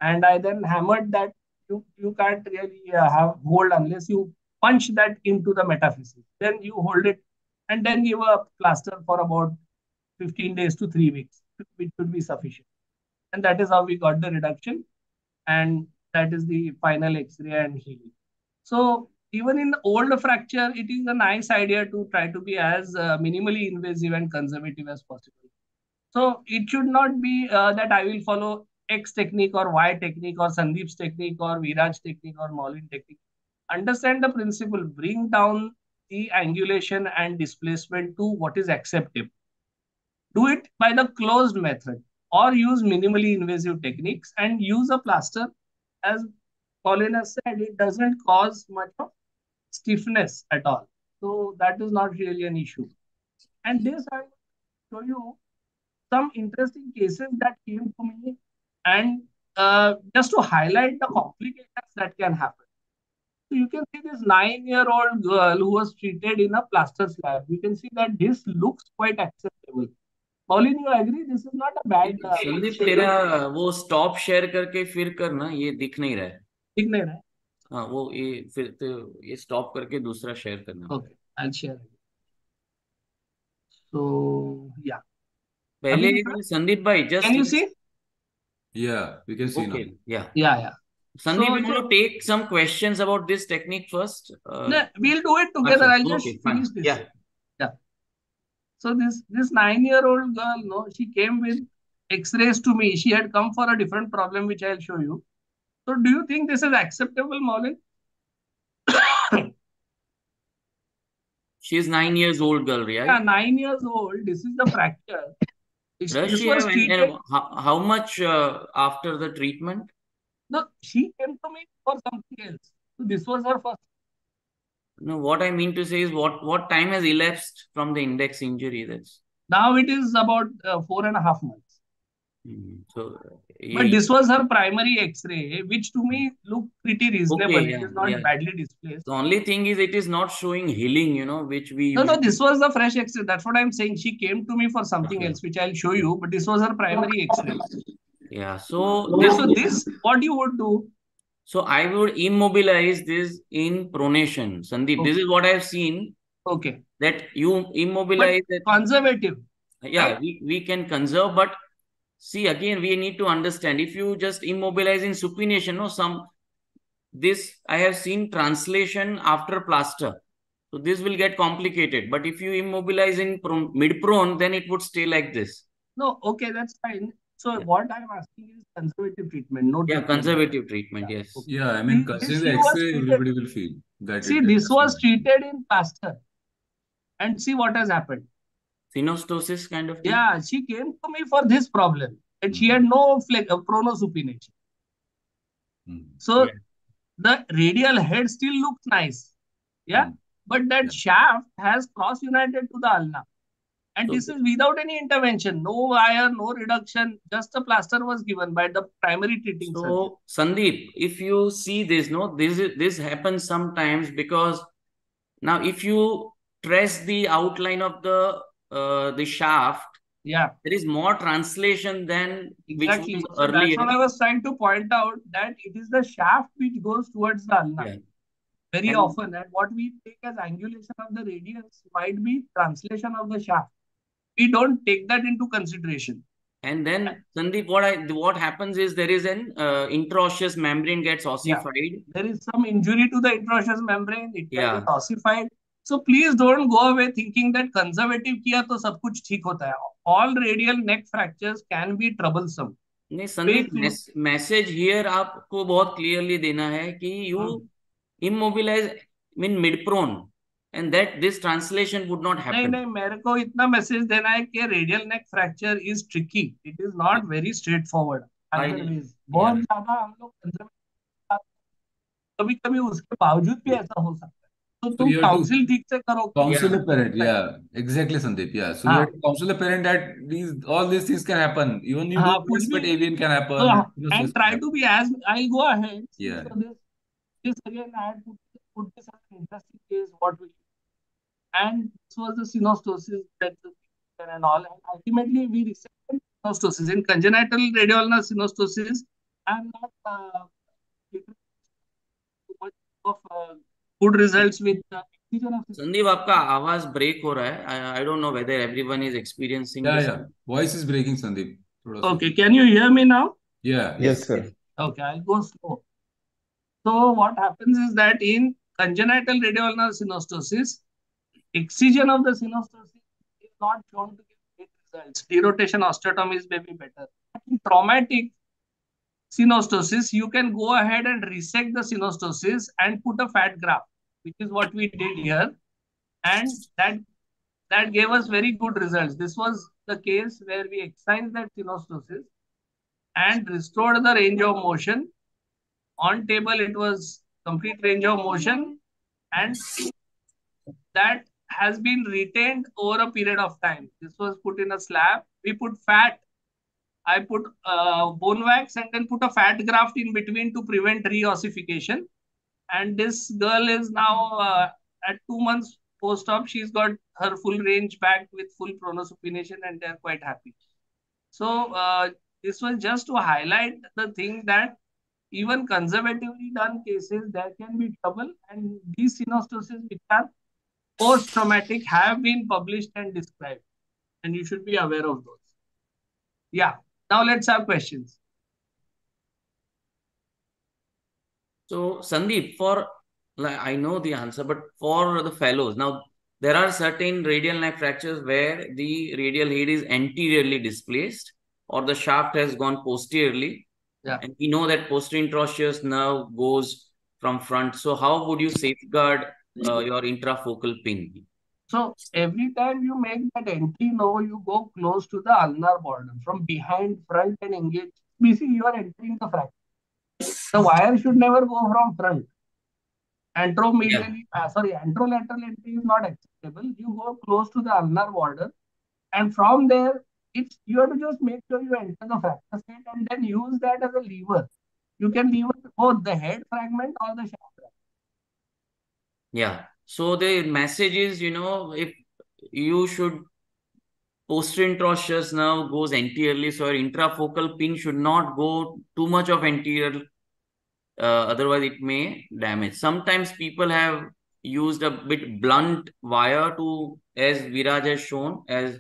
Speaker 8: and I then hammered that you, you can't really uh, have hold unless you punch that into the metaphysis. Then you hold it and then give a plaster for about 15 days to three weeks, which should be sufficient. And that is how we got the reduction. And that is the final X-ray and healing. So even in the old fracture, it is a nice idea to try to be as uh, minimally invasive and conservative as possible. So it should not be uh, that I will follow X technique or Y technique or Sandeep's technique or Viraj technique or Maulin technique. Understand the principle, bring down the angulation and displacement to what is acceptable. Do it by the closed method or use minimally invasive techniques and use a plaster. As Colin has said, it doesn't cause much of stiffness at all. So that is not really an issue. And this I show you some interesting cases that came to me and uh, just to highlight the complications that can happen. So you can see this nine-year-old girl who was treated in a plaster slab. You can see that this looks quite acceptable. Pauline, you agree? This is not a bad. Uh,
Speaker 3: Sandeep तेरा वो stop share करके फिर करना ये दिख नहीं रहा है
Speaker 8: दिख नहीं रहा है
Speaker 3: हाँ वो ये फिर तो ये स्टॉप करके दूसरा शेयर करना
Speaker 8: okay I'll share so yeah
Speaker 3: पहले संदीप भाई just
Speaker 8: can you see
Speaker 4: Yeah, we can see
Speaker 3: okay
Speaker 4: now.
Speaker 3: yeah
Speaker 8: yeah yeah
Speaker 3: Sandeep,
Speaker 8: So,
Speaker 3: you want to take some questions about this technique first? Uh,
Speaker 8: no, we'll do it together
Speaker 3: okay,
Speaker 8: I'll just
Speaker 3: okay, fine.
Speaker 8: finish this
Speaker 3: Yeah.
Speaker 8: yeah so this this nine-year-old girl no she came with x-rays to me she had come for a different problem which I'll show you so do you think this is acceptable Maulin
Speaker 3: She's nine years old girl, right?
Speaker 8: yeah nine years old this is the fracture
Speaker 3: Does she have, how, how much uh, after the treatment?
Speaker 8: No she came to me for something else so this was her first
Speaker 3: No, what I mean to say is what what time has elapsed from the index injury? That's
Speaker 8: now it is about uh, four and a half months
Speaker 3: Hmm. So,
Speaker 8: But this was her primary X-ray, which to me looked pretty reasonable.
Speaker 3: okay, yeah,
Speaker 8: is not
Speaker 3: yeah.
Speaker 8: badly displaced.
Speaker 3: The only thing is it is not showing healing, you know, which we
Speaker 8: No, no, this was the fresh X-ray. That's what I'm saying. She came to me for something
Speaker 3: Okay.
Speaker 8: else, which I'll show you. But this was her primary X-ray.
Speaker 3: Yeah. So this,
Speaker 8: so this, what you would do?
Speaker 3: so I would immobilize this in pronation. Sandeep, this is what I've seen
Speaker 8: Okay,
Speaker 3: that you immobilize it.
Speaker 8: conservative,
Speaker 3: Yeah,
Speaker 8: right?
Speaker 3: we, we can conserve, but see again, we need to understand if you just immobilize in supination, no, some this I have seen translation after plaster. So this will get complicated. But if you immobilize in mid prone, then it would stay like this.
Speaker 8: No, okay, that's fine. So
Speaker 3: Yeah.
Speaker 8: what I'm asking is conservative treatment, no
Speaker 3: Yeah, conservative treatment,
Speaker 8: Yeah,
Speaker 3: yes.
Speaker 8: okay.
Speaker 4: Yeah, I mean,
Speaker 8: This, this
Speaker 4: considering
Speaker 8: she
Speaker 4: the
Speaker 8: was
Speaker 4: X-ray, everybody will feel that
Speaker 8: See, this
Speaker 4: has
Speaker 8: was
Speaker 4: been.
Speaker 8: treated in plaster, and see what has happened.
Speaker 3: Synostosis kind of thing.
Speaker 8: Yeah, she came to me for this problem, and she had no flex, uh, pronosupination.
Speaker 4: Mm.
Speaker 8: So
Speaker 3: Yeah.
Speaker 8: the radial head still looks nice. Yeah.
Speaker 4: Mm.
Speaker 8: But that
Speaker 4: Yeah.
Speaker 8: shaft has cross united to the ulna. And this is without any intervention, no wire, no reduction, just a plaster was given by the primary treating surgeon.
Speaker 3: So, Sandeep, if you see this, no, this is this happens sometimes because now if you trace the outline of the uh, the shaft,
Speaker 8: Yeah,
Speaker 3: there is more translation than which
Speaker 8: exactly.
Speaker 3: was
Speaker 8: So that's
Speaker 3: earlier.
Speaker 8: what I was trying to point out that it is the shaft which goes towards the ulna
Speaker 3: Yeah.
Speaker 8: very
Speaker 3: And
Speaker 8: often. And what we take as angulation of the radius might be translation of the shaft. We don't take that into consideration.
Speaker 3: and then Sandeep, what I what happens is there is an uh, interosseous membrane gets ossified Yeah.
Speaker 8: There is some injury to the interosseous membrane, it
Speaker 3: Yeah.
Speaker 8: get ossified. So please don't go away thinking that conservative किया तो सब कुछ ठीक होता है. All radial neck fractures can be troublesome.
Speaker 3: नहीं Sandeep message here आपको बहुत क्लियरली देना है कि you
Speaker 8: Hmm.
Speaker 3: immobilize mean mid prone and that this translation would not
Speaker 8: happen
Speaker 3: नहीं
Speaker 8: नहीं मेरे को इतना मैसेज देना है कि radial neck fracture is tricky it is not
Speaker 3: very
Speaker 8: straightforward बहुत ज़्यादा हम लोग कभी कभी उसके बावजूद भी ऐसा हो सकता है। तो तुम काउंसिल ठीक से करो।
Speaker 4: Parent
Speaker 3: yeah
Speaker 4: exactly Sandeep yeah so you parent that these all these things can happen even you
Speaker 8: push
Speaker 4: but
Speaker 8: can
Speaker 4: happen and
Speaker 8: try
Speaker 4: to be as
Speaker 8: I
Speaker 4: go ahead
Speaker 8: yeah
Speaker 4: this again I put this
Speaker 8: try
Speaker 4: can
Speaker 8: to
Speaker 4: happen.
Speaker 8: be as I'll go ahead see
Speaker 4: Yeah.
Speaker 8: so this this again I had put, put this as an interesting case what we and this was the synostosis that the and all and ultimately we resected synostosis in congenital radioulnar synostosis I'm not uh, too much of uh, good results with uh, excision of
Speaker 3: Sandeep आपका आवाज break हो रहा है I don't know whether everyone is experiencing
Speaker 4: Yeah,
Speaker 3: this
Speaker 4: yeah. Voice is breaking, Sandeep. थोड़ा सा.
Speaker 8: okay can you hear me now
Speaker 4: Yeah.
Speaker 2: Yes, sir.
Speaker 8: Okay, I'll go slow. So what happens is that in congenital radioulnar synostosis, excision of the synostosis is not shown to give great results. Derotation osteotomies may be better. In traumatic synostosis, you can go ahead and resect the synostosis and put a fat graft, which is what we did here. And that that gave us very good results. This was the case where we excised that synostosis and restored the range of motion. On table, it was complete range of motion, and that has been retained over a period of time. This was put in a slab. We put fat. I put uh, bone wax and then put a fat graft in between to prevent reossification. And this girl is now uh, at two months post-op. She's got her full range back with full pronosupination, and they're quite happy. So uh, this was just to highlight the thing that even conservatively done cases, there can be trouble. And these synostoses, which are post-traumatic have been published and described. And you should be aware of those. Yeah. Now let's have questions.
Speaker 3: So, Sandeep, for like, I know the answer, but for the fellows, now there are certain radial neck fractures where the radial head is anteriorly displaced or the shaft has gone posteriorly.
Speaker 8: Yeah.
Speaker 3: And we know that posterior interosseous nerve goes from front. So, how would you safeguard uh, your intrafocal pin?
Speaker 8: So every time you make that entry, no, you go close to the ulnar border from behind, front, and engage. Basically, you are entering the fracture. The wire should never go from front. Antromedially, uh, sorry, anterolateral entry is not acceptable. You go close to the ulnar border, and from there, it's you have to just make sure you enter the fracture state and then use that as a lever. You can lever both the head fragment or the shaft fragment.
Speaker 3: Yeah. So the message is, you know, if you should posterior interosseous nerve goes anteriorly, so your intrafocal pin should not go too much of anterior, uh, otherwise it may damage. Sometimes people have used a bit blunt wire to, as Viraj has shown, as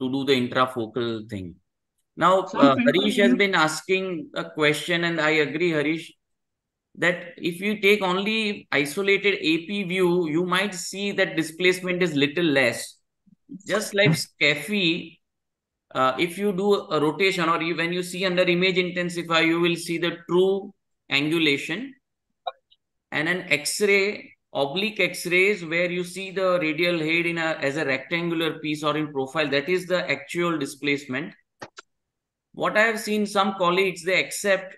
Speaker 3: to do the intrafocal thing. Now, uh, Harish has been asking a question, and I agree, Harish, that if you take only isolated AP view, you might see that displacement is little less. Just like SCFE, uh, if you do a rotation or you, when you see under image intensifier, you will see the true angulation. And an X-ray, oblique X-rays where you see the radial head in a, as a rectangular piece or in profile, that is the actual displacement. What I have seen some colleagues, they accept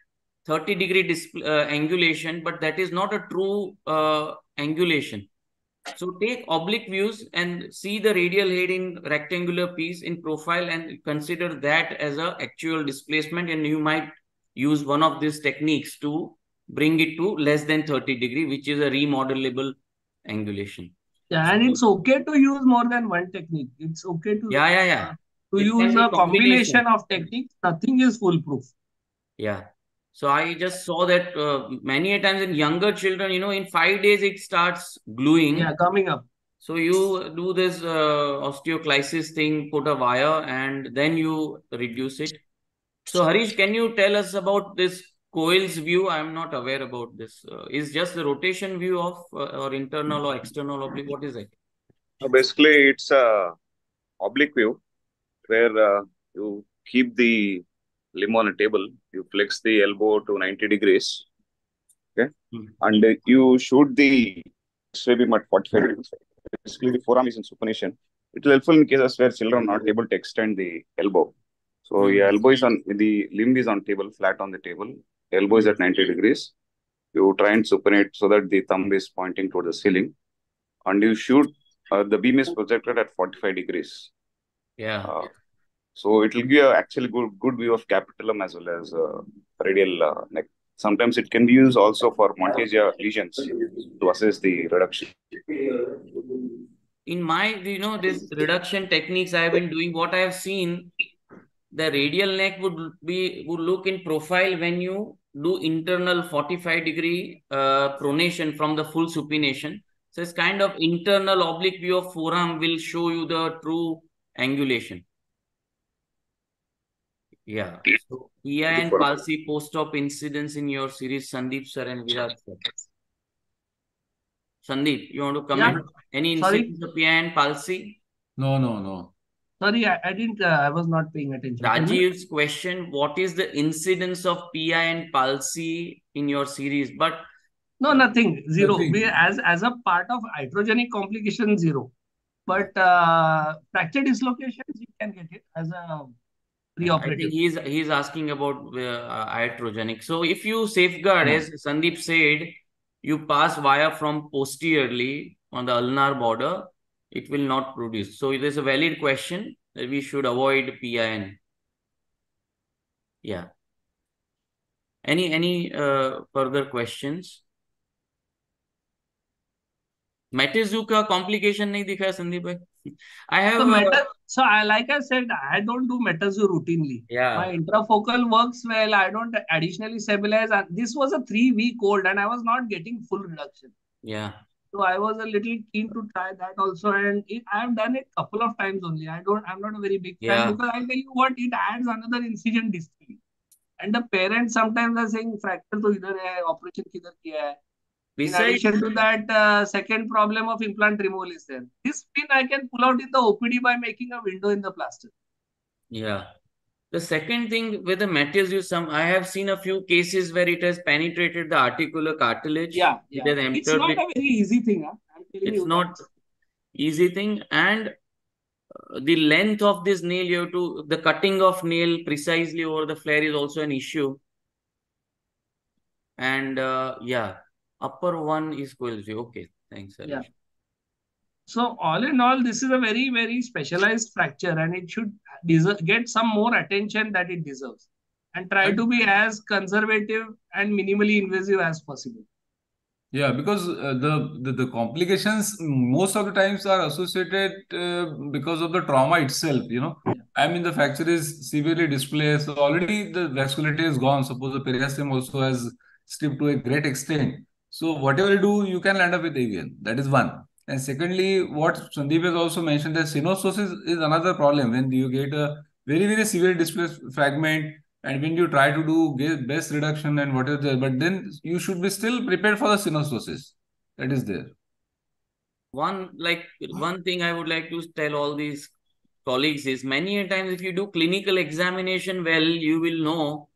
Speaker 3: 30 degree uh, angulation, but that is not a true uh, angulation. So take oblique views and see the radial head in rectangular piece in profile and consider that as a actual displacement and you might use one of these techniques to bring it to less than 30 degree, which is a remodelable angulation.
Speaker 8: Yeah, and it's okay to use more than one technique. It's okay to
Speaker 3: Yeah, yeah, yeah.
Speaker 8: to
Speaker 3: It
Speaker 8: use a
Speaker 3: combination.
Speaker 8: combination of techniques. Nothing is foolproof.
Speaker 3: Yeah. So I just saw that uh, many a times in younger children, you know, in five days it starts gluing.
Speaker 8: Yeah, coming up.
Speaker 3: So you do this uh, osteoclasis thing, put a wire, and then you reduce it. So Harish, can you tell us about this Coyle's view? I'm not aware about this. Uh, is just the rotation view of uh, or internal or external oblique? What is it?
Speaker 9: So basically, it's a oblique view where uh, you keep the limb on a table, you flex the elbow to 90 degrees, okay,
Speaker 3: Hmm.
Speaker 9: and you shoot the beam at 45 degrees. Basically, the forearm is in supination. It will helpful in cases where children are not able to extend the elbow. So
Speaker 3: Hmm.
Speaker 9: your elbow is on the limb is on table, flat on the table. Elbow is at 90 degrees. You try and supinate so that the thumb is pointing toward the ceiling, and you shoot. Uh, the beam is projected at 45 degrees.
Speaker 3: Yeah.
Speaker 9: Uh, so it will give you actually good good view of capitulum as well as uh, radial uh, neck. Sometimes it can be used also for Monteggia lesions to assess the reduction.
Speaker 3: in my you know this reduction techniques i have been doing what i have seen the radial neck would be would look in profile when you do internal 45 degree uh, pronation from the full supination so it's kind of internal oblique view of forearm will show you the true angulation yeah so PIN palsy post-op incidents in your series Sandeep sir and Viraj sir Sandeep, you want to comment? Any
Speaker 8: Sorry?
Speaker 3: incidents of PIN palsy?
Speaker 4: No, no, no.
Speaker 8: Sorry, I, I didn't. Uh, I was not paying attention. Tell.
Speaker 3: Rajiv's question, what is the incidence of PIN palsy in your series? But
Speaker 8: No, nothing. Zero.
Speaker 4: Nothing.
Speaker 8: We as as a part of iatrogenic complication, zero. But uh, fracture dislocations, you can get it as a
Speaker 3: I think
Speaker 8: preoperative.
Speaker 3: he's he's asking about uh, iatrogenic. So if you safeguard,
Speaker 4: Hmm.
Speaker 3: as Sandeep said, you pass wire from posteriorly on the ulnar border, it will not produce. So it is a valid question that we should avoid PIN. Yeah. Any any uh, further questions? Métaizeau ka complication nahi dikha Sandeep bhai. I have
Speaker 8: so,
Speaker 3: uh,
Speaker 8: meta, so I, like I said I don't do Métaizeau routinely.
Speaker 3: Yeah.
Speaker 8: My intrafocal works well. I don't additionally stabilize. And this was a three week old and I was not getting full reduction.
Speaker 3: Yeah.
Speaker 8: So I was a little keen to try that also, and it, I have done it a couple of times only. I don't. I'm not a very big fan because I tell you what, it adds another incision distally. And the parents sometimes are saying fracture to either hai, operation kidhar kiya hai. In
Speaker 3: Besides,
Speaker 8: addition to that, uh, second problem of implant removal is there. This pin I can pull out in the OPD by making a window in the plaster.
Speaker 3: yeah. The second thing with the Métaizeau, some I have seen a few cases where it has penetrated the articular cartilage.
Speaker 8: Yeah,
Speaker 3: It
Speaker 8: yeah.
Speaker 3: has
Speaker 8: It's not
Speaker 3: it.
Speaker 8: a very easy thing. Huh?
Speaker 3: It's not
Speaker 8: that.
Speaker 3: easy thing and uh, the length of this nail you have to the cutting of nail precisely over the flare is also an issue and uh, yeah upper one is Coyle okay thanks Harish.
Speaker 8: Yeah. So all in all, this is a very, very specialized fracture and it should deserve, get some more attention that it deserves and try to be as conservative and minimally invasive as possible.
Speaker 4: Yeah, because uh, the, the the complications most of the times are associated uh, because of the trauma itself. You know. I mean the fracture is severely displaced. So already the vascularity is gone. Suppose the periosteum also has stripped to a great extent. So whatever you do, you can land up with AVN. That is one. And secondly, what Sandeep has also mentioned that synostosis is another problem when you get a very very severe displaced fragment and when you try to do best reduction and what is there, but then you should be still prepared for the synostosis that is there.
Speaker 3: One like one thing I would like to tell all these colleagues is many a times if you do clinical examination well, you will know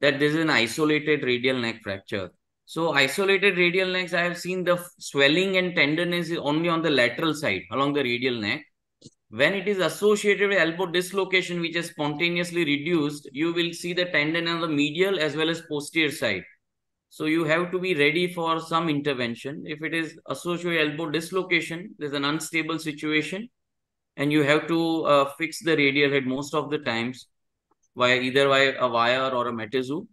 Speaker 3: that this is an isolated radial neck fracture. So isolated radial necks, I have seen the swelling and tenderness is only on the lateral side along the radial neck. When it is associated with elbow dislocation, which is spontaneously reduced, you will see the tendon on the medial as well as posterior side. So you have to be ready for some intervention. If it is associated elbow dislocation, there's an unstable situation, and you have to uh, fix the radial head most of the times via either via a wire or a Métaizeau.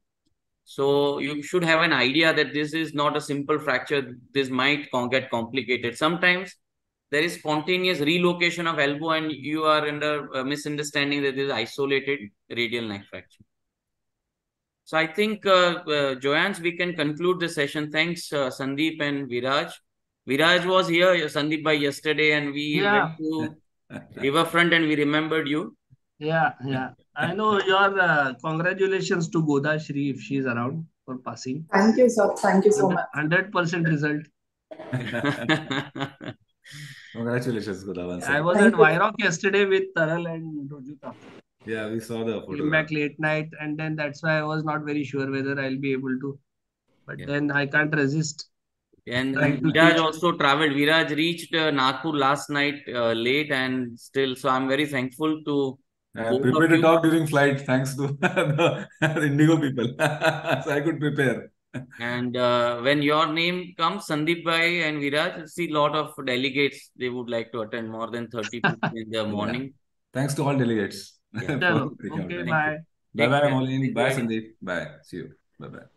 Speaker 3: So you should have an idea that this is not a simple fracture. This might get complicated. Sometimes there is spontaneous relocation of elbow, and you are under a misunderstanding that this is isolated radial neck fracture. So I think, uh, uh, Joyance, we can conclude the session. Thanks, uh, Sandeep and Viraj. Viraj was here, Sandeep, by yesterday, and we
Speaker 8: Yeah.
Speaker 3: went to Riverfront and we remembered you.
Speaker 8: Yeah, yeah. I know your uh, congratulations to Goda Shri if she's around for passing.
Speaker 10: Thank you, sir. Thank you so much.
Speaker 8: 100% result.
Speaker 4: Congratulations, Goda. Once
Speaker 8: I was
Speaker 10: Thank
Speaker 8: at
Speaker 10: you.
Speaker 8: Yesterday with Taral and Rojita.
Speaker 4: Yeah, we saw the
Speaker 8: Came back late night, and then that's why I was not very sure whether I'll be able to. But
Speaker 3: Yeah.
Speaker 8: then I can't resist.
Speaker 3: And
Speaker 8: Trying to
Speaker 3: Viraj also traveled. Viraj reached uh, Nagpur last night uh, late and still. So I'm very thankful to
Speaker 4: I
Speaker 3: both
Speaker 4: prepared to talk during flight thanks to the, the Indigo people. so I could prepare.
Speaker 3: And uh, when your name comes, Sandeep Bhai and Viraj, see a lot of delegates. They would like to attend more than 30 people in the morning.
Speaker 4: Thanks to all delegates.
Speaker 3: Yeah.
Speaker 4: for
Speaker 8: Chalo.
Speaker 4: taking out
Speaker 8: Okay, bye.
Speaker 4: Bye-bye,
Speaker 3: care.
Speaker 4: Bye,
Speaker 3: Bye.
Speaker 4: Sandeep. Bye. See you. Bye bye.